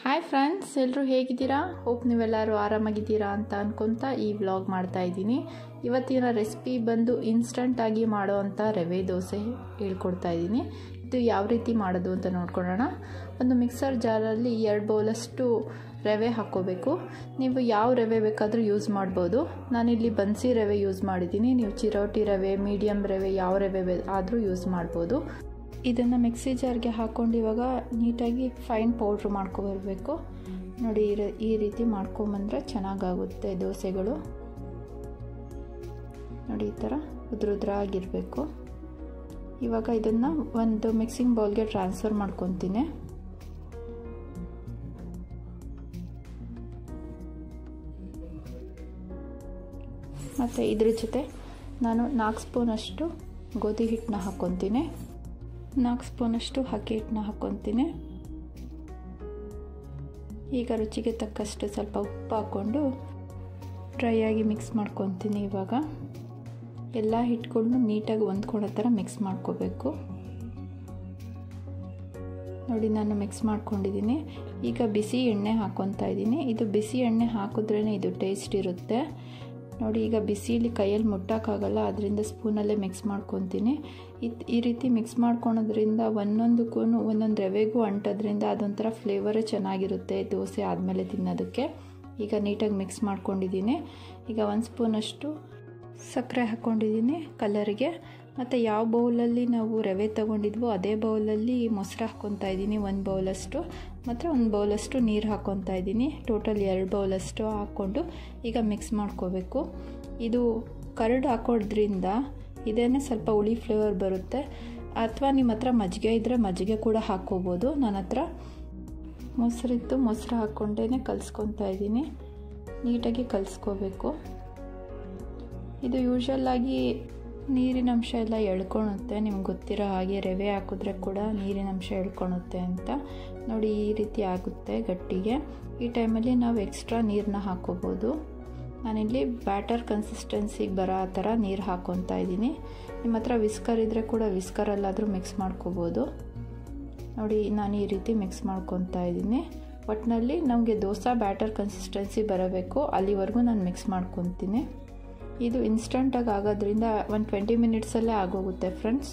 Hi friends ಎಲ್ಲರೂ ಹೇಗಿದ್ದೀರಾ? Hope ನೀವೆಲ್ಲರೂ ಆರಾಮಾಗಿದ್ದೀರಾ ಅಂತ ಅಂದ್ಕೊತ ಈ ವ್ಲಾಗ್ ಮಾಡ್ತಾ ಇದ್ದೀನಿ. ಇವತ್ತಿನ ರೆಸಿಪಿ ಬಂದು ಇನ್ಸ್ಟಂಟಾಗಿ ಮಾಡೋ ಅಂಥ ರವೆ ದೋಸೆ ಹೇಳ್ಕೊಡ್ತಾ ಇದ್ದೀನಿ. ಇದು ಯಾವ ರೀತಿ ಮಾಡೋದು ಅಂತ ನೋಡ್ಕೊಳ್ಳೋಣ. ಒಂದು ಮಿಕ್ಸರ್ ಜಾರಲ್ಲಿ ಎರಡು ಬೌಲಷ್ಟು ರವೆ ಹಾಕ್ಕೋಬೇಕು. ನೀವು ಯಾವ ರವೆ ಬೇಕಾದರೂ ಯೂಸ್ ಮಾಡ್ಬೋದು. ನಾನಿಲ್ಲಿ ಬನ್ಸಿ ರವೆ ಯೂಸ್ ಮಾಡಿದ್ದೀನಿ. ನೀವು ಚಿರೋಟಿ ರವೆ ಮೀಡಿಯಮ್ ರವೆ, ಯಾವ ರವೆ ಆದರೂ ಯೂಸ್ ಮಾಡ್ಬೋದು. ಇದನ್ನು ಮಿಕ್ಸಿ ಜಾರ್ಗೆ ಹಾಕ್ಕೊಂಡು ಇವಾಗ ನೀಟಾಗಿ ಫೈನ್ ಪೌಡ್ರ್ ಮಾಡ್ಕೊಬರ್ಬೇಕು ನೋಡಿ, ಈ ರೀತಿ ಮಾಡ್ಕೊಂಬಂದ್ರೆ ಚೆನ್ನಾಗಾಗುತ್ತೆ ದೋಸೆಗಳು. ನೋಡಿ, ಈ ಥರ ಉದ್ರ ಆಗಿರಬೇಕು. ಇವಾಗ ಇದನ್ನು ಒಂದು ಮಿಕ್ಸಿಂಗ್ ಬೌಲ್ಗೆ ಟ್ರಾನ್ಸ್ಫರ್ ಮಾಡ್ಕೊತೀನಿ. ಮತ್ತು ಇದ್ರ ಜೊತೆ ನಾನು ನಾಲ್ಕು ಸ್ಪೂನಷ್ಟು ಗೋಧಿ ಹಿಟ್ಟನ್ನ ಹಾಕ್ಕೊತೀನಿ. ನಾಲ್ಕು ಸ್ಪೂನಷ್ಟು ಅಕ್ಕಿ ಹಿಟ್ಟನ್ನ ಹಾಕ್ಕೊತೀನಿ. ಈಗ ರುಚಿಗೆ ತಕ್ಕಷ್ಟು ಸ್ವಲ್ಪ ಉಪ್ಪು ಹಾಕ್ಕೊಂಡು ಡ್ರೈ ಆಗಿ ಮಿಕ್ಸ್ ಮಾಡ್ಕೊತೀನಿ ಇವಾಗ. ಎಲ್ಲ ಹಿಟ್ಗಳನ್ನೂ ನೀಟಾಗಿ ಹೊಂದ್ಕೊಳ್ಳೋ ಥರ ಮಿಕ್ಸ್ ಮಾಡ್ಕೋಬೇಕು. ನೋಡಿ, ನಾನು ಮಿಕ್ಸ್ ಮಾಡ್ಕೊಂಡಿದ್ದೀನಿ. ಈಗ ಬಿಸಿ ಎಣ್ಣೆ ಹಾಕ್ಕೊತಾ ಇದ್ದೀನಿ. ಇದು ಬಿಸಿ ಎಣ್ಣೆ ಹಾಕಿದ್ರೇ ಇದು ಟೇಸ್ಟ್ ಇರುತ್ತೆ. ನೋಡಿ, ಈಗ ಬಿಸಿಲಿ ಕೈಯಲ್ಲಿ ಮುಟ್ಟೋಕ್ಕಾಗಲ್ಲ ಅದರಿಂದ ಸ್ಪೂನಲ್ಲೇ ಮಿಕ್ಸ್ ಮಾಡ್ಕೊತೀನಿ. ಈ ರೀತಿ ಮಿಕ್ಸ್ ಮಾಡ್ಕೊಳೋದ್ರಿಂದ ಒಂದೊಂದಕ್ಕೂ, ಒಂದೊಂದು ರವೆಗೂ ಅಂಟೋದ್ರಿಂದ ಅದೊಂಥರ ಫ್ಲೇವರೇ ಚೆನ್ನಾಗಿರುತ್ತೆ ದೋಸೆ ಆದಮೇಲೆ ತಿನ್ನೋದಕ್ಕೆ. ಈಗ ನೀಟಾಗಿ ಮಿಕ್ಸ್ ಮಾಡ್ಕೊಂಡಿದ್ದೀನಿ. ಈಗ ಒಂದು ಸ್ಪೂನಷ್ಟು ಸಕ್ಕರೆ ಹಾಕ್ಕೊಂಡಿದ್ದೀನಿ ಕಲರಿಗೆ ಮತ್ತು ಯಾವ ಬೌಲಲ್ಲಿ ನಾವು ರವೆ ತಗೊಂಡಿದ್ವೋ ಅದೇ ಬೌಲಲ್ಲಿ ಮೊಸರು ಹಾಕ್ಕೊತಾ ಇದ್ದೀನಿ. ಒಂದು ಬೌಲಷ್ಟು ಮತ್ತು ಒಂದು ಬೌಲಷ್ಟು ನೀರು ಹಾಕ್ಕೊತಾ ಇದ್ದೀನಿ. ಟೋಟಲ್ ಎರಡು ಬೌಲಷ್ಟು ಹಾಕ್ಕೊಂಡು ಈಗ ಮಿಕ್ಸ್ ಮಾಡ್ಕೋಬೇಕು. ಇದು ಕರಡು ಹಾಕೋದ್ರಿಂದ ಇದೇ ಸ್ವಲ್ಪ ಹುಳಿ ಫ್ಲೇವರ್ ಬರುತ್ತೆ. ಅಥವಾ ನಿಮ್ಮ ಹತ್ರ ಮಜ್ಜಿಗೆ ಇದ್ದರೆ ಮಜ್ಜಿಗೆ ಕೂಡ ಹಾಕ್ಕೋಬೋದು. ನನ್ನ ಹತ್ರ ಮೊಸರಿತ್ತು, ಮೊಸರು ಹಾಕ್ಕೊಂಡೇ ಕಲಿಸ್ಕೊತಾ ಇದ್ದೀನಿ. ನೀಟಾಗಿ ಕಲಿಸ್ಕೋಬೇಕು. ಇದು ಯೂಶ್ವಲ್ಲಾಗಿ ನೀರಿನ ಅಂಶ ಎಲ್ಲ ಎಳ್ಕೊಳುತ್ತೆ ನಿಮ್ಗೆ ಗೊತ್ತಿರೋ ಹಾಗೆ ರವೆ ಹಾಕಿದ್ರೆ ಕೂಡ ನೀರಿನ ಅಂಶ ಎಳ್ಕೊಳುತ್ತೆ ಅಂತ. ನೋಡಿ ಈ ರೀತಿ ಆಗುತ್ತೆ ಗಟ್ಟಿಗೆ. ಈ ಟೈಮಲ್ಲಿ ನಾವು ಎಕ್ಸ್ಟ್ರಾ ನೀರನ್ನ ಹಾಕೋಬೋದು. ನಾನಿಲ್ಲಿ ಬ್ಯಾಟರ್ ಕನ್ಸಿಸ್ಟೆನ್ಸಿಗೆ ಬರೋ ಆ ಥರ ನೀರು ಹಾಕ್ಕೊತಾ ಇದ್ದೀನಿ. ನಿಮ್ಮ ಹತ್ರ ವಿಸ್ಕರ್ ಇದ್ದರೆ ಕೂಡ ವಿಸ್ಕರಲ್ಲಾದರೂ ಮಿಕ್ಸ್ ಮಾಡ್ಕೋಬೋದು. ನೋಡಿ, ನಾನು ಈ ರೀತಿ ಮಿಕ್ಸ್ ಮಾಡ್ಕೊತಾ ಇದ್ದೀನಿ. ಒಟ್ಟಿನಲ್ಲಿ ನಮಗೆ ದೋಸೆ ಬ್ಯಾಟರ್ ಕನ್ಸಿಸ್ಟೆನ್ಸಿ ಬರಬೇಕು. ಅಲ್ಲಿವರೆಗೂ ನಾನು ಮಿಕ್ಸ್ ಮಾಡ್ಕೊತೀನಿ. ಇದು ಇನ್ಸ್ಟಂಟಾಗಿ ಆಗೋದ್ರಿಂದ ಒಂದು ಟ್ವೆಂಟಿ ಮಿನಿಟ್ಸಲ್ಲೇ ಆಗೋಗುತ್ತೆ ಫ್ರೆಂಡ್ಸ್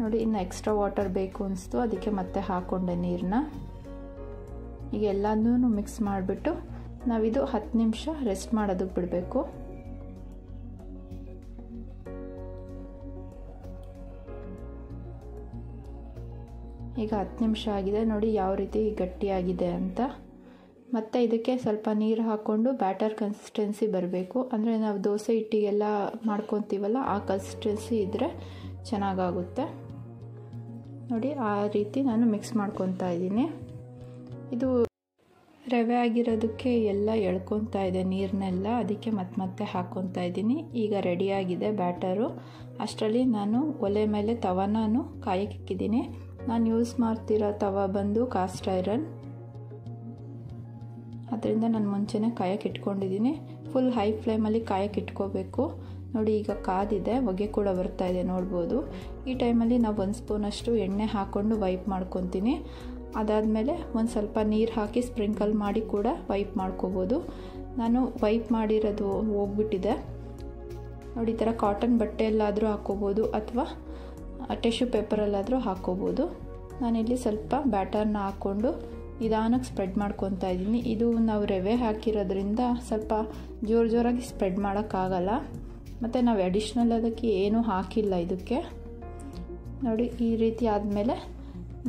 ನೋಡಿ, ಇನ್ನು ಎಕ್ಸ್ಟ್ರಾ ವಾಟರ್ ಬೇಕು ಅನಿಸ್ತು. ಅದಕ್ಕೆ ಮತ್ತೆ ಹಾಕ್ಕೊಂಡೆ ನೀರನ್ನ ಈಗ ಎಲ್ಲದೂ ಮಿಕ್ಸ್ ಮಾಡಿಬಿಟ್ಟು ನಾವಿದು ಹತ್ತು ನಿಮಿಷ ರೆಸ್ಟ್ ಮಾಡೋದಕ್ಕೆ ಬಿಡಬೇಕು. ಈಗ ಹತ್ತು ನಿಮಿಷ ಆಗಿದೆ. ನೋಡಿ, ಯಾವ ರೀತಿ ಗಟ್ಟಿಯಾಗಿದೆ ಅಂತ. ಮತ್ತು ಇದಕ್ಕೆ ಸ್ವಲ್ಪ ನೀರು ಹಾಕ್ಕೊಂಡು ಬ್ಯಾಟರ್ ಕನ್ಸಿಸ್ಟೆನ್ಸಿ ಬರಬೇಕು. ಅಂದರೆ ನಾವು ದೋಸೆ ಹಿಟ್ಟಿಗೆಲ್ಲ ಮಾಡ್ಕೊತೀವಲ್ಲ, ಆ ಕನ್ಸಿಸ್ಟೆನ್ಸಿ ಇದ್ದರೆ ಚೆನ್ನಾಗಾಗುತ್ತೆ. ನೋಡಿ, ಆ ರೀತಿ ನಾನು ಮಿಕ್ಸ್ ಮಾಡ್ಕೊತಾ ಇದ್ದೀನಿ. ಇದು ರವೆ ಆಗಿರೋದಕ್ಕೆ ಎಲ್ಲ ಎಳ್ಕೊತಾ ಇದೆ ನೀರನ್ನೆಲ್ಲ ಅದಕ್ಕೆ ಮತ್ತೆ ಮತ್ತೆ ಹಾಕ್ಕೊತಾ ಇದ್ದೀನಿ. ಈಗ ರೆಡಿಯಾಗಿದೆ ಬ್ಯಾಟರು. ಅಷ್ಟರಲ್ಲಿ ನಾನು ಒಲೆ ಮೇಲೆ ತವನಾನು ಕಾಯಕ್ಕಿಕ್ಕಿದ್ದೀನಿ ನಾನು ಯೂಸ್ ಮಾಡ್ತಿರೋ ತವ ಬಂದು ಕಾಸ್ಟ್ ಐರನ್ ಅದರಿಂದ ನಾನು ಮುಂಚೆನೇ ಕಾಯಕ್ಕೆ ಇಟ್ಕೊಂಡಿದ್ದೀನಿ. ಫುಲ್ ಹೈ ಫ್ಲೇಮಲ್ಲಿ ಕಾಯಕ್ಕೆ ಇಟ್ಕೋಬೇಕು. ನೋಡಿ, ಈಗ ಕಾದಿದೆ ಹೊಗೆ ಕೂಡ ಬರ್ತಾ ಇದೆ, ನೋಡ್ಬೋದು. ಈ ಟೈಮಲ್ಲಿ ನಾವು ಒಂದು ಸ್ಪೂನಷ್ಟು ಎಣ್ಣೆ ಹಾಕ್ಕೊಂಡು ವೈಪ್ ಮಾಡ್ಕೊತೀನಿ. ಅದಾದಮೇಲೆ ಒಂದು ಸ್ವಲ್ಪ ನೀರು ಹಾಕಿ ಸ್ಪ್ರಿಂಕಲ್ ಮಾಡಿ ಕೂಡ ವೈಪ್ ಮಾಡ್ಕೋಬೋದು. ನಾನು ವೈಪ್ ಮಾಡಿರೋದು ಹೋಗ್ಬಿಟ್ಟಿದೆ. ನೋಡಿ, ಈ ಥರ ಕಾಟನ್ ಬಟ್ಟೆಯಲ್ಲಾದರೂ ಹಾಕ್ಕೋಬೋದು ಅಥವಾ ಟಿಶ್ಯೂ ಪೇಪರಲ್ಲಾದರೂ ಹಾಕ್ಕೋಬೋದು ನಾನಿಲ್ಲಿ ಸ್ವಲ್ಪ ಬ್ಯಾಟರ್ನ ಹಾಕ್ಕೊಂಡು ನಿಧಾನಕ್ಕೆ ಸ್ಪ್ರೆಡ್ ಮಾಡ್ಕೊತಾ ಇದ್ದೀನಿ. ಇದು ನಾವು ರವೆ ಹಾಕಿರೋದ್ರಿಂದ ಸ್ವಲ್ಪ ಜೋರು ಜೋರಾಗಿ ಸ್ಪ್ರೆಡ್ ಮಾಡೋಕ್ಕಾಗಲ್ಲ. ಮತ್ತು ನಾವು ಅಡಿಷ್ನಲ್ ಅದಕ್ಕೆ ಏನೂ ಹಾಕಿಲ್ಲ ಇದಕ್ಕೆ. ನೋಡಿ, ಈ ರೀತಿ ಆದಮೇಲೆ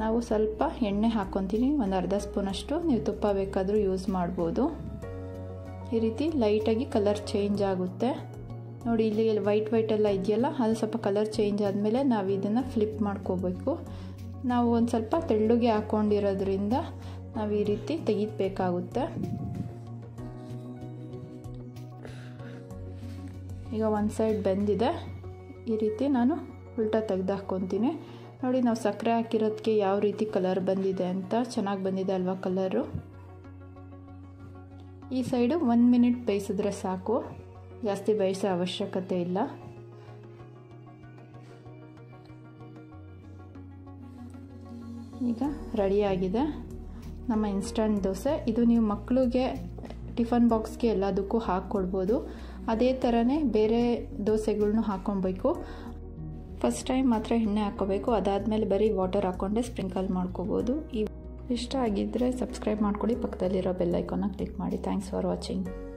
ನಾವು ಸ್ವಲ್ಪ ಎಣ್ಣೆ ಹಾಕ್ಕೊತೀನಿ. ಒಂದು ಅರ್ಧ ಸ್ಪೂನಷ್ಟು ನೀವು ತುಪ್ಪ ಬೇಕಾದರೂ ಯೂಸ್ ಮಾಡ್ಬೋದು. ಈ ರೀತಿ ಲೈಟಾಗಿ ಕಲರ್ ಚೇಂಜ್ ಆಗುತ್ತೆ. ನೋಡಿ, ಇಲ್ಲಿ ವೈಟ್ ವೈಟ್ ಎಲ್ಲ ಇದೆಯಲ್ಲ, ಅದು ಸ್ವಲ್ಪ ಕಲರ್ ಚೇಂಜ್ ಆದಮೇಲೆ ನಾವು ಇದನ್ನು ಫ್ಲಿಪ್ ಮಾಡ್ಕೋಬೇಕು. ನಾವು ಒಂದು ಸ್ವಲ್ಪ ತೆಳ್ಳಗೆ ಹಾಕ್ಕೊಂಡಿರೋದ್ರಿಂದ ನಾವು ಈ ರೀತಿ ತೆಗಿಬೇಕಾಗುತ್ತೆ. ಈಗ ಒಂದು ಸೈಡ್ ಬೆಂದಿದೆ. ಈ ರೀತಿ ನಾನು ಉಲ್ಟಾ ತೆಗೆದು ಹಾಕ್ಕೊತೀನಿ ನೋಡಿ, ನಾವು ಸಕ್ಕರೆ ಹಾಕಿರೋದಕ್ಕೆ ಯಾವ ರೀತಿ ಕಲರ್ ಬಂದಿದೆ ಅಂತ. ಚೆನ್ನಾಗಿ ಬಂದಿದೆ ಅಲ್ವಾ ಕಲರು ಈ ಸೈಡು ಒಂದು ಮಿನಿಟ್ ಬೇಯಿಸಿದ್ರೆ ಸಾಕು. ಜಾಸ್ತಿ ಬೇಯಿಸೋ ಅವಶ್ಯಕತೆ ಇಲ್ಲ. ಈಗ ರೆಡಿಯಾಗಿದೆ ನಮ್ಮ ಇನ್ಸ್ಟಂಟ್ ದೋಸೆ. ಇದು ನೀವು ಮಕ್ಕಳಿಗೆ ಟಿಫನ್ ಬಾಕ್ಸ್ಗೆ ಎಲ್ಲದಕ್ಕೂ ಹಾಕ್ಕೊಡ್ಬೋದು. ಅದೇ ಥರನೇ ಬೇರೆ ದೋಸೆಗಳ್ನೂ ಹಾಕ್ಕೊಬೇಕು. ಫಸ್ಟ್ ಟೈಮ್ ಮಾತ್ರ ಎಣ್ಣೆ ಹಾಕ್ಕೋಬೇಕು. ಅದಾದಮೇಲೆ ಬರೀ ವಾಟರ್ ಹಾಕ್ಕೊಂಡೆ ಸ್ಪ್ರಿಂಕಲ್ ಮಾಡ್ಕೋಬೋದು. ಇಷ್ಟ ಆಗಿದ್ದರೆ ಸಬ್ಸ್ಕ್ರೈಬ್ ಮಾಡ್ಕೊಳ್ಳಿ ಪಕ್ಕದಲ್ಲಿರೋ ಬೆಲ್ಲೈಕನ್ನ ಕ್ಲಿಕ್ ಮಾಡಿ. Thanks for watching.